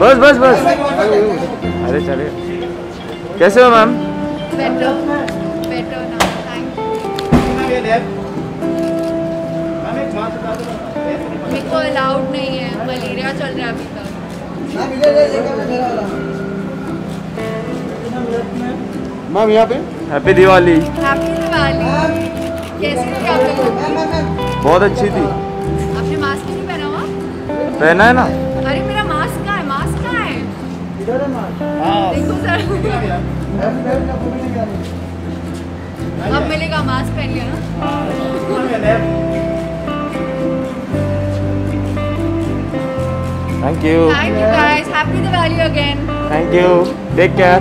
बस बस बस। अरे चले। कैसे हो ma'am? Better better now thank you. मेरे को अलाउड नहीं है मलेरिया चल रहा है अभी तक। मैम यहाँ पे? हैप्पी दिवाली हैप्पी दिवाली कैसी थी आप लोग बहुत अच्छी थी। पहना है ना? अरे मेरा मास्क कहाँ है मास्क कहाँ है। देखो सर। अब मिलेगा मास्क पहन लिया ना? Thank you thank you guys happy Diwali again thank you take care